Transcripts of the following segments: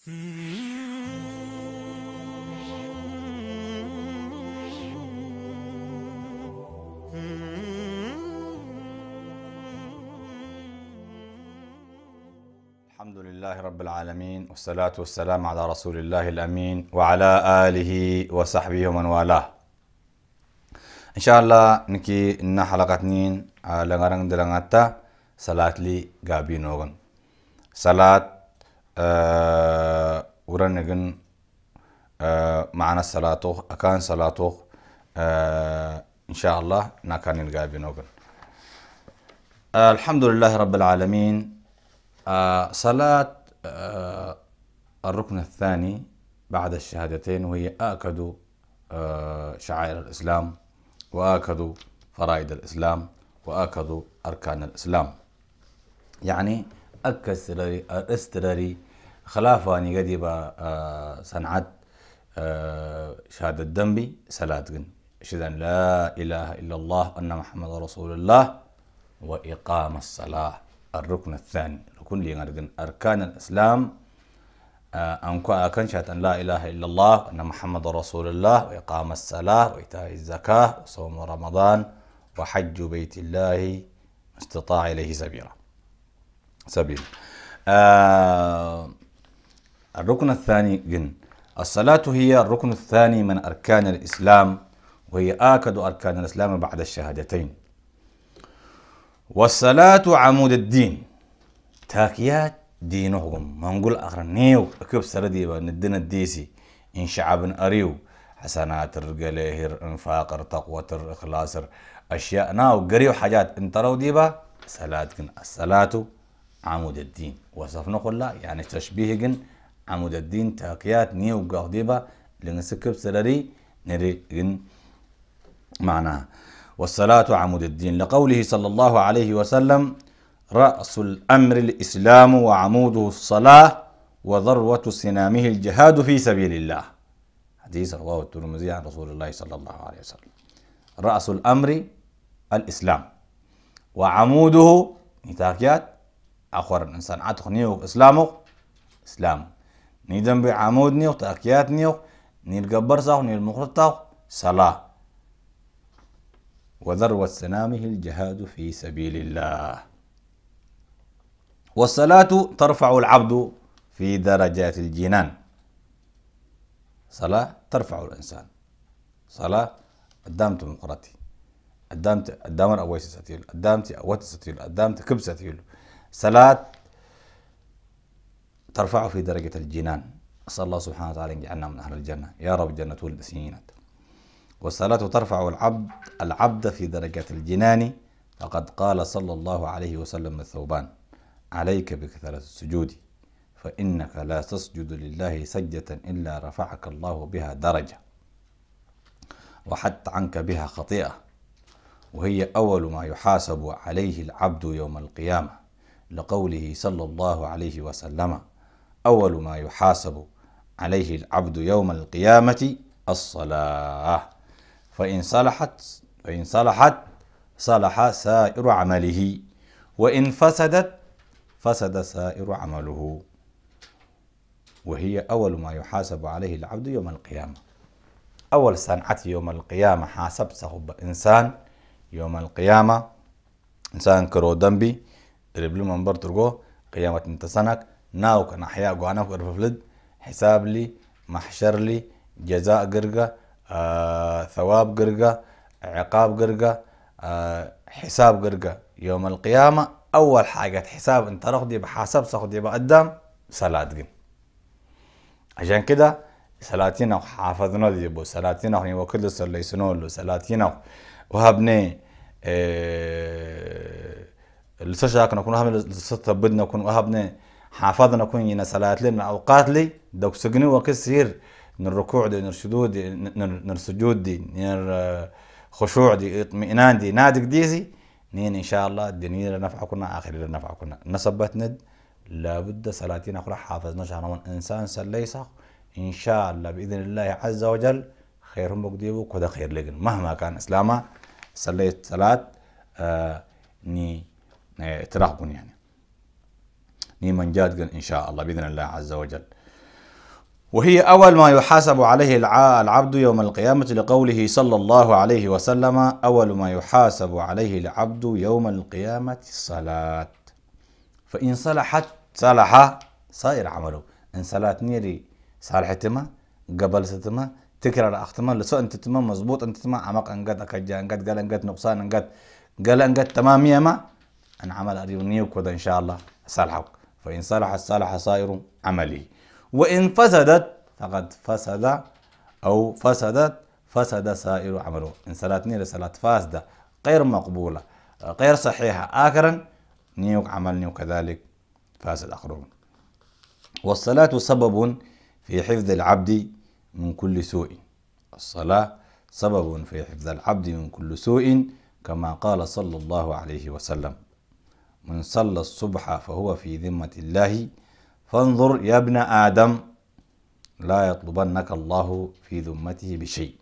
الحمد لله رب العالمين والصلاة والسلام على رسول الله الأمين وعلى آله وصحبه ومن والاه. إن شاء الله نكي إن حلقة نين لغران دلغاتا صلاة لي غابي نوغن. صلاة آه ورنغن آه معنا الصلاة أكان صلاة آه إن شاء الله نكان الغابي نوغن آه الحمد لله رب العالمين. صلاة الركن الثاني بعد الشهادتين وهي آكد شعائر الإسلام وآكد فرائد الإسلام وآكد أركان الإسلام. يعني أكسرري استرري خلافاني قديبا آه صنعت آه شهادة ذنبي صلاة جن أشهد لا إله إلا الله أن محمد رسول الله وإقام الصلاة. الركن الثاني ركن لي أركان الإسلام آه أنكو أكن شهادة أن لا إله إلا الله أن محمد رسول الله وإقام الصلاة وإيتاء الزكاة وصوم رمضان وحج بيت الله استطاع إليه سبيلا. سبيل آه الركن الثاني جن. الصلاة هي الركن الثاني من أركان الإسلام وهي آكد أركان الإسلام بعد الشهادتين. والصلاة عمود الدين. تاكيات دينهم. ما نقول أغرنيو كيف سردي ندنا الديسي. إن شعب أريو. حسنات الرجاليهر إنفاق تقوى إخلاص. أشياء ناو قريو حاجات انتروا ديبا. صلاة الصلاة عمود الدين. وصفنا كلها يعني تشبيه جن. عمود الدين تاكيات نيو قاضيبا لنسكب سرري نري معناها والصلاة عمود الدين. لقوله صلى الله عليه وسلم رأس الأمر الإسلام وعموده الصلاة وذروة سنامه الجهاد في سبيل الله. حديث رواه الترمذي عن رسول الله صلى الله عليه وسلم. رأس الأمر الإسلام وعموده نتاكيات أخور الإنسان. عتق نيو إسلامه إسلام. نيدم بعمود نيو تأكيات نيو نيل قبرصه نيل مخرطه صلاة. وذروة سنامه الجهاد في سبيل الله. والصلاة ترفع العبد في درجات الجنان. صلاة ترفع الإنسان. صلاة قدامت مقرتي. قدامت قدام أويس ستيل. قدامت أوت ستيل. قدامت كب ستيل. صلاة ترفع في درجة الجنان. أسأل الله سبحانه وتعالى أن يجعلنا من أهل الجنة. يا رب جنة البسينة والصلاة ترفع العبد العبد في درجة الجنان. فقد قال صلى الله عليه وسلم الثوبان عليك بكثرة السجود فإنك لا تسجد لله سجدة إلا رفعك الله بها درجة وحت عنك بها خطيئة. وهي أول ما يحاسب عليه العبد يوم القيامة. لقوله صلى الله عليه وسلم أول ما يحاسب عليه العبد يوم القيامة الصلاة. فإن صلحت فإن صلحت صلح سائر عمله. وإن فسدت فسد سائر عمله. وهي أول ما يحاسب عليه العبد يوم القيامة. أول صنعة يوم القيامة حاسب صهب إنسان يوم القيامة. إنسان كرو دنبي ربلو من برترغو قيامة انت سنك ناو كان أحياء قوانا فلد حساب لي محشر لي جزاء قرقة آه ثواب قرقة عقاب قرقة آه حساب قرقة. يوم القيامة أول حاجة حساب أنت رخدي بحاسب سخدي بقدام صلاة قن عشان كده سلاتينا حافظنا دي بو. سلاتينا وكل صلي سنول سلاتينا وهبني إيه السشاك نكون هم الستة بدنا نكون وهبني حافظنا ينا صلاة لنا أوقات لي دوك سجني وكسير نر الركوع دي نر السجود دي نر السجود دي نر خشوع دي اطمئنان دي نادق ديزي نين إن شاء الله الدنيا نفع كنا آخر نفع كنا. نصبت ند لابد صلاتنا أخرى حافظنا شهر إنسان سليسا إن شاء الله بإذن الله عز وجل خيرهم بقديبو كذا خير لكن مهما كان إسلاما صليت صلاة آه ني آه تراهقون يعني. ني من جاد إن شاء الله بإذن الله عز وجل. وهي أول ما يحاسب عليه العبد يوم القيامة لقوله صلى الله عليه وسلم أول ما يحاسب عليه العبد يوم القيامة الصلاة فإن صلحت صلح صاير عمله. إن صلاة نيري صالحتما قبل ستما تكرر أختما لسو أنت تما مزبوط أنت تما عمق أنقد أكجا أنقد قال أنقد نقصان أنقد قال أنقد تمامية ما أن عمل أريونيو كذا إن شاء الله صالحك فإن صلح صالح صائر عمله وإن فسدت فقد فسد أو فسدت فسد سائر عمله. إن صلاة نير صلاة فاسدة غير مقبولة غير صحيحة. آخرا نيوك عمل نيوك كذلك فاسد آخرون والصلاة سبب في حفظ العبد من كل سوء. الصلاة سبب في حفظ العبد من كل سوء كما قال صلى الله عليه وسلم. من صلى الصبح فهو في ذمة الله فانظر يا ابن آدم لا يطلبنك الله في ذمته بشيء.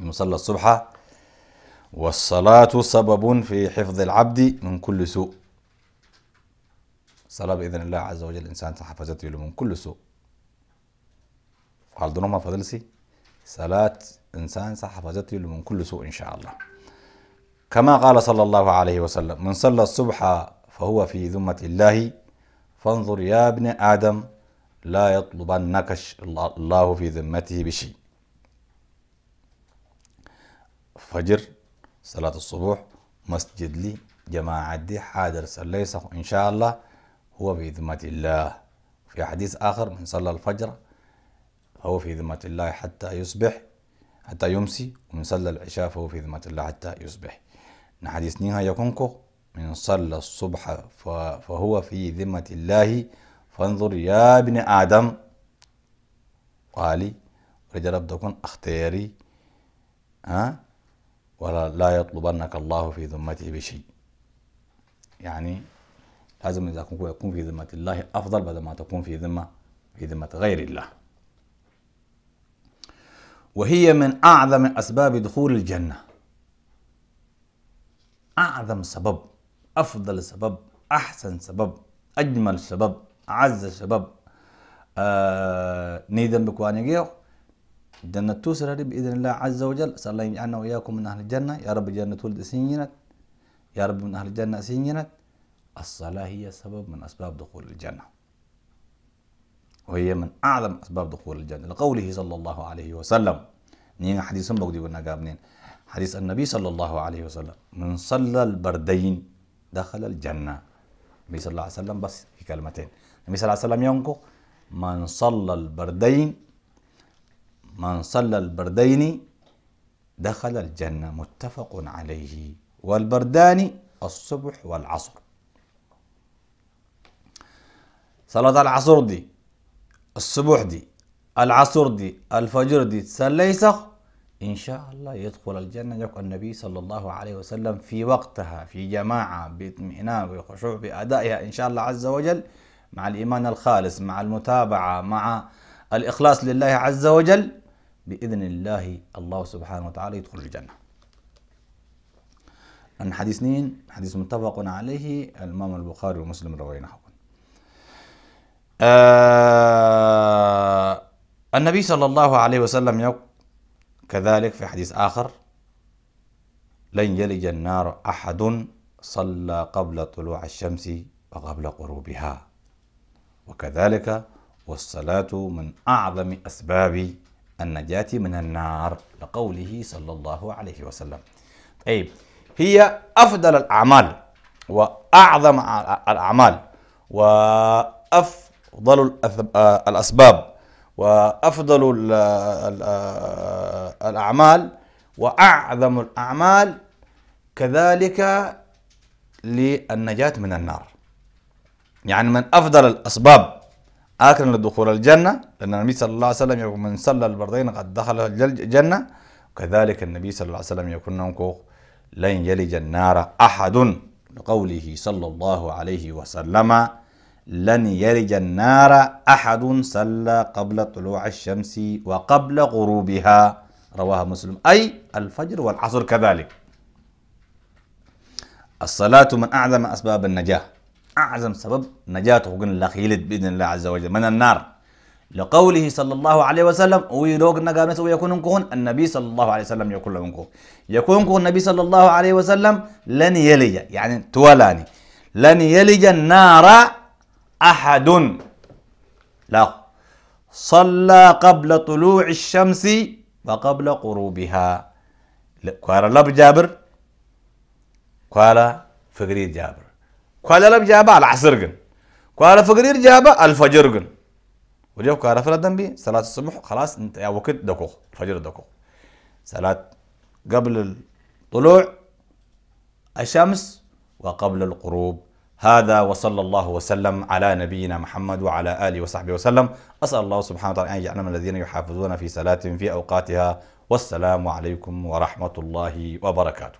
من صلى الصبح والصلاة سبب في حفظ العبد من كل سوء. الصلاة بإذن الله عز وجل الإنسان حفظته من كل سوء. قال ما فضلسي صلاة إنسان حفظته من كل سوء إن شاء الله. كما قال صلى الله عليه وسلم من صلى الصبح فهو في ذمة الله فانظر يا ابن آدم لا يطلبنك الله في ذمته بشيء. فجر صلاة الصبح مسجد لي جماعة دي حاضر ليس إن شاء الله هو في ذمة الله. في حديث آخر من صلى الفجر فهو في ذمة الله حتى يصبح حتى يمسي ومن صلى العشاء فهو في ذمة الله حتى يصبح. حديث نيها يكونكو من صلى الصبح فهو في ذمة الله. فانظر يا ابن آدم. قالي رجل تكون اختياري ها؟ ولا لا يطلبنك الله في ذمته بشيء. يعني لازم إذا يكون في ذمة الله أفضل بدل ما تكون في ذمة في ذمة غير الله. وهي من أعظم أسباب دخول الجنة. أعظم سبب أفضل سبب أحسن سبب أجمل سبب أعز سبب. آه نيدن بكوانيجيو جنة توسر بإذن الله عز وجل. صلى الله يجعلنا وإياكم من أهل الجنة. يا رب جنة ولد سينينت يا رب من أهل الجنة سينينت الصلاة هي سبب من أسباب دخول الجنة. وهي من أعظم أسباب دخول الجنة. لقوله صلى الله عليه وسلم. نيجا حديث بقدي قلنا قابنين حديث النبي صلى الله عليه وسلم من صلى البردين دخل الجنة. النبي صلى الله عليه وسلم بس في كلمتين. النبي صلى الله عليه وسلم ينقو من صلى البردين من صلى البردين دخل الجنة. متفق عليه. والبردان الصبح والعصر. صلاة العصر دي الصبح دي العصر دي الفجر دي سليسخ إن شاء الله يدخل الجنة يقول النبي صلى الله عليه وسلم في وقتها في جماعة بإطمئنان وخشوع بأدائها إن شاء الله عز وجل مع الإيمان الخالص مع المتابعة مع الإخلاص لله عز وجل بإذن الله الله سبحانه وتعالى يدخل الجنة. أن حديث نين حديث متفق عليه الإمام البخاري ومسلم رويناه آه النبي صلى الله عليه وسلم يقول كذلك في حديث آخر لن يلج النار أحد صلى قبل طلوع الشمس وقبل غروبها. وكذلك والصلاة من أعظم أسباب النجاة من النار لقوله صلى الله عليه وسلم. طيب هي أفضل الأعمال وأعظم الأعمال وأف أفضل آه، الأسباب وأفضل الأعمال وأعظم الأعمال كذلك للنجاة من النار. يعني من أفضل الأسباب آخر لدخول الجنة لأن النبي صلى الله عليه وسلم يقول من صلى البردين قد دخل الجنة وكذلك النبي صلى الله عليه وسلم يقول لن يلج النار أحد لقوله صلى الله عليه وسلم. لن يرج النار أحد صلى قبل طلوع الشمس وقبل غروبها. رواه مسلم. أي الفجر والعصر كذلك. الصلاة من أعظم أسباب النجاة. أعظم سبب نجاته قلنا الله خيلد بإذن الله عز وجل. من النار. لقوله صلى الله عليه وسلم ويلوق نقامت ويكون كون. النبي صلى الله عليه وسلم يقول لهم يكون كون النبي صلى الله عليه وسلم لن يلج. يعني تولاني لن يلج النار أحد. لا. صلى قبل طلوع الشمس وقبل غروبها. قال لب جابر. قال فقرير جابر. قال لب جابر العصر قن. قال فقرير جابر الفجر قن. وجاو قال فردا بي صلاة الصبح خلاص انت يا وقت دكوخ الفجر دكوخ صلاة قبل طلوع الشمس وقبل الغروب. هذا وصلى الله وسلم على نبينا محمد وعلى آله وصحبه وسلم. أسأل الله سبحانه وتعالى أن يجعلنا من الذين يحافظون في صلاتهم في أوقاتها. والسلام عليكم ورحمة الله وبركاته.